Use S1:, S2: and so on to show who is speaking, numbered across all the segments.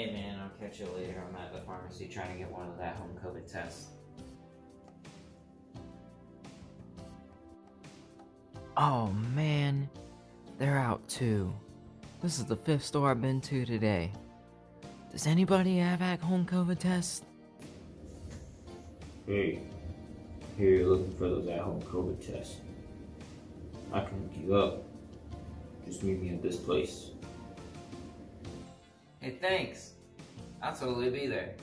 S1: Hey man, I'll catch you later. I'm at the pharmacy trying to get one of that home COVID tests.
S2: Oh man, they're out too. This is the fifth store I've been to today. Does anybody have at home COVID tests?
S1: Hey, here you're looking for those at home COVID tests. I can hook you up. Just meet me at this place. Hey, thanks. I'll totally be there.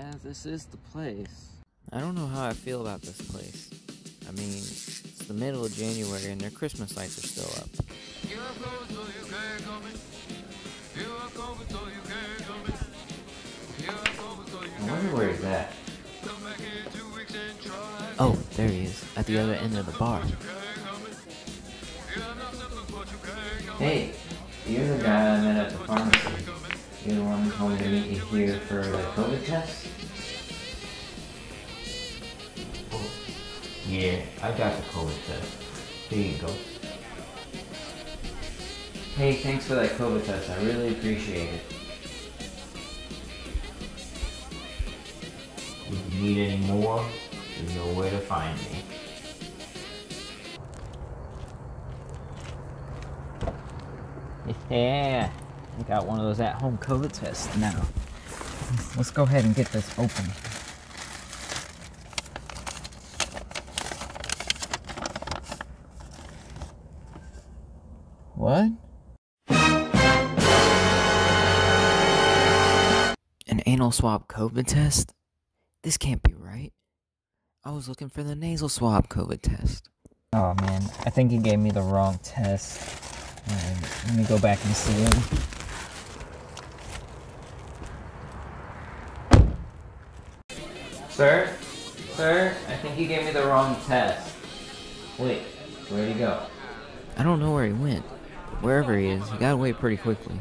S2: Yeah, this is the place. I don't know how I feel about this place. I mean, it's the middle of January and their Christmas lights are still up.
S1: I wonder where he's at.
S2: Oh, there he is, at the other end of the bar.
S1: Hey, you're the guy I met at the pharmacy. You're the one who told me to meet you here for the COVID test? Oh, yeah, I got the COVID test. Here you go. Hey, thanks for that COVID test. I really appreciate it. If you need any more, you know where to find me.
S2: Yeah, I got one of those at home COVID tests now. Let's go ahead and get this open. What? An anal swab COVID test? This can't be right. I was looking for the nasal swab COVID test. Oh man, I think he gave me the wrong test. Alright, let me go back and see him.
S1: Sir? Sir? I think he gave me the wrong test. Wait, where'd he go?
S2: I don't know where he went. But wherever he is, he got away pretty quickly.